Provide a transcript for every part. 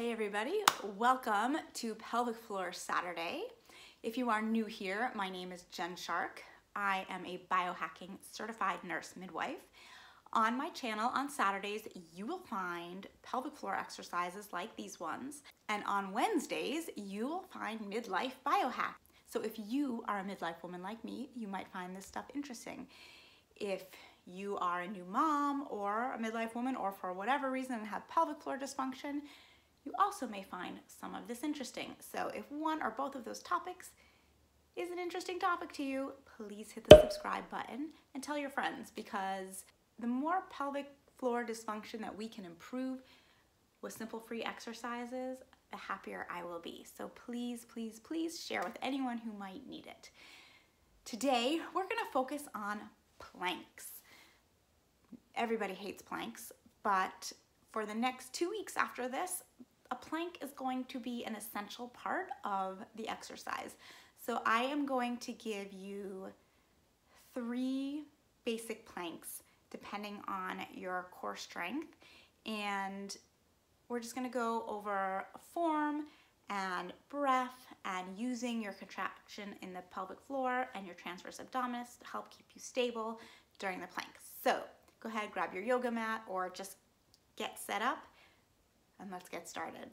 Hey everybody, welcome to Pelvic Floor Saturday. If you are new here, my name is Jen Shark. I am a biohacking certified nurse midwife. On my channel on Saturdays, you will find pelvic floor exercises like these ones. And on Wednesdays, you will find midlife biohack. So if you are a midlife woman like me, you might find this stuff interesting. If you are a new mom or a midlife woman or for whatever reason have pelvic floor dysfunction, you also may find some of this interesting. So if one or both of those topics is an interesting topic to you, please hit the subscribe button and tell your friends because the more pelvic floor dysfunction that we can improve with simple free exercises, the happier I will be. So please, please, please share with anyone who might need it. Today, we're gonna focus on planks. Everybody hates planks, but for the next two weeks after this, a plank is going to be an essential part of the exercise. So I am going to give you three basic planks depending on your core strength. And we're just gonna go over form and breath and using your contraction in the pelvic floor and your transverse abdominis to help keep you stable during the plank. So go ahead, grab your yoga mat or just get set up and let's get started.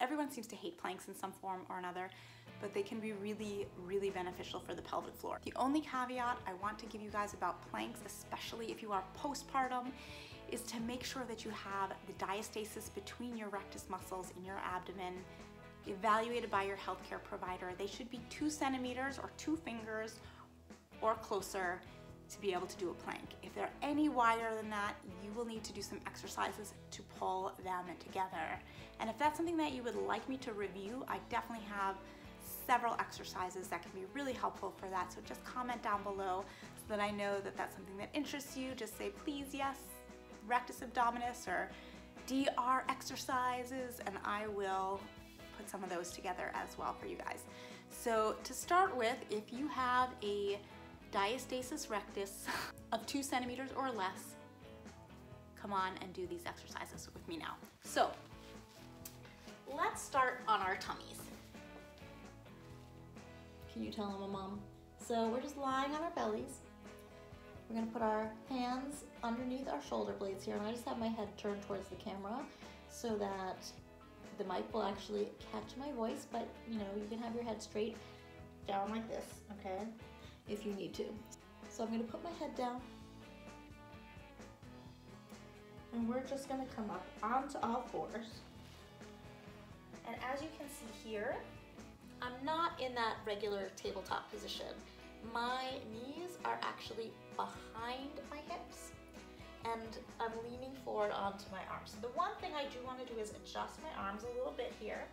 Everyone seems to hate planks in some form or another, but they can be really, really beneficial for the pelvic floor. The only caveat I want to give you guys about planks, especially if you are postpartum, is to make sure that you have the diastasis between your rectus muscles in your abdomen evaluated by your healthcare provider. They should be two centimeters or two fingers or closer to be able to do a plank. If they're any wider than that, you will need to do some exercises to pull them together. And if that's something that you would like me to review, I definitely have several exercises that can be really helpful for that. So just comment down below so that I know that that's something that interests you. Just say, please, yes, rectus abdominis or DR exercises, and I will put some of those together as well for you guys. So to start with, if you have a diastasis rectus of two centimeters or less, come on and do these exercises with me now. So let's start on our tummies. Can you tell a mom? So we're just lying on our bellies. We're gonna put our hands underneath our shoulder blades here, and I just have my head turned towards the camera so that the mic will actually catch my voice, but you know, you can have your head straight down like this, okay, if you need to. So I'm gonna put my head down, and we're just gonna come up onto all fours. And as you can see here, I'm not in that regular tabletop position. My knees are actually behind my hips and I'm leaning forward onto my arms. The one thing I do want to do is adjust my arms a little bit here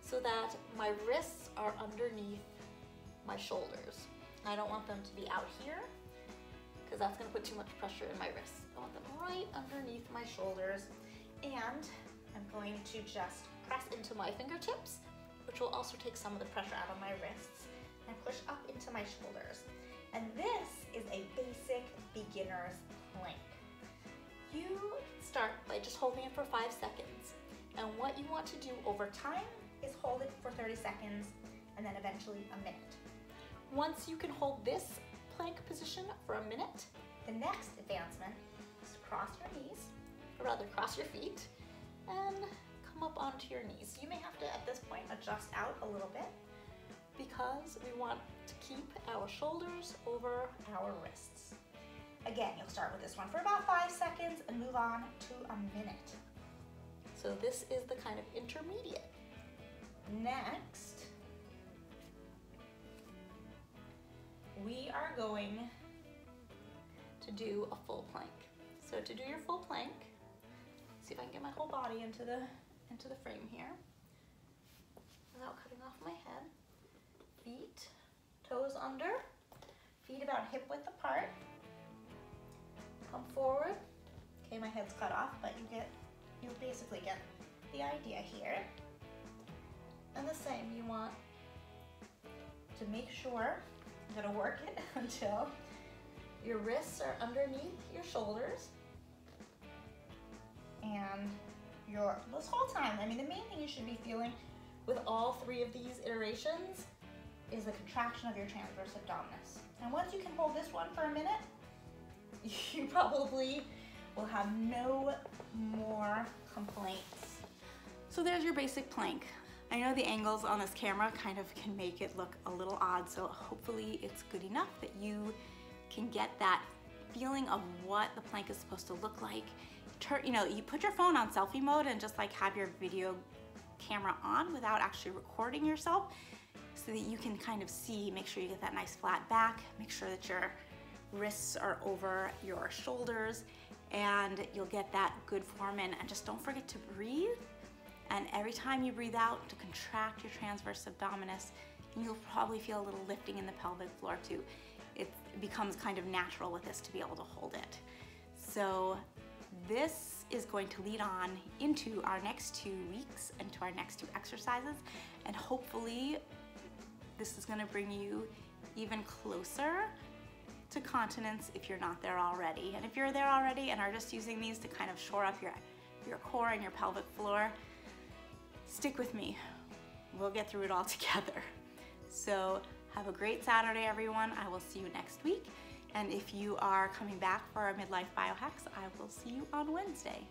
so that my wrists are underneath my shoulders. I don't want them to be out here because that's going to put too much pressure in my wrists. I want them right underneath my shoulders and I'm going to just press into my fingertips which will also take some of the pressure out of my wrists and push up into my shoulders. And this is a basic beginner's plank you start by just holding it for five seconds. And what you want to do over time is hold it for 30 seconds and then eventually a minute. Once you can hold this plank position for a minute, the next advancement is to cross your knees, or rather cross your feet, and come up onto your knees. You may have to, at this point, adjust out a little bit because we want our shoulders over our wrists. Again, you'll start with this one for about five seconds and move on to a minute. So this is the kind of intermediate. Next, we are going to do a full plank. So to do your full plank, see if I can get my whole body into the, into the frame here without cutting off my head. Feet, toes under, feet about hip width apart come forward. Okay, my head's cut off, but you get, you basically get the idea here. And the same, you want to make sure, you're gonna work it until your wrists are underneath your shoulders. And your, this whole time, I mean, the main thing you should be feeling with all three of these iterations is the contraction of your transverse abdominis. And once you can hold this one for a minute, you probably will have no more complaints. So there's your basic plank. I know the angles on this camera kind of can make it look a little odd, so hopefully it's good enough that you can get that feeling of what the plank is supposed to look like. You know, you put your phone on selfie mode and just like have your video camera on without actually recording yourself so that you can kind of see, make sure you get that nice flat back, make sure that your wrists are over your shoulders and you'll get that good form in. And just don't forget to breathe. And every time you breathe out to contract your transverse abdominis you'll probably feel a little lifting in the pelvic floor too. It becomes kind of natural with this to be able to hold it. So this is going to lead on into our next two weeks and to our next two exercises. And hopefully this is going to bring you even closer to continence if you're not there already. And if you're there already and are just using these to kind of shore up your, your core and your pelvic floor, stick with me. We'll get through it all together. So have a great Saturday, everyone. I will see you next week. And if you are coming back for our midlife biohacks, I will see you on Wednesday.